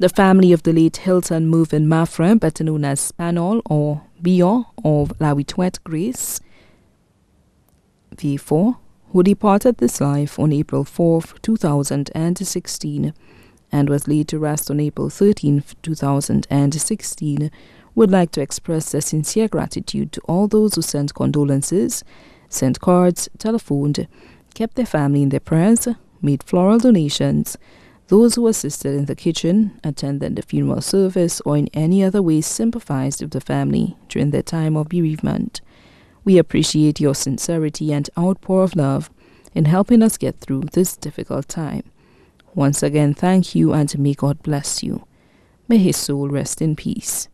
The family of the late Hilton Mervin Mathurin, better known as Spanol or Bion of Lawituet Grace, V4, who departed this life on April 4, 2016, and was laid to rest on April 13, 2016, would like to express their sincere gratitude to all those who sent condolences, sent cards, telephoned, kept their family in their prayers, made floral donations, those who assisted in the kitchen, attended the funeral service, or in any other way sympathized with the family during their time of bereavement. We appreciate your sincerity and outpour of love in helping us get through this difficult time. Once again, thank you and may God bless you. May his soul rest in peace.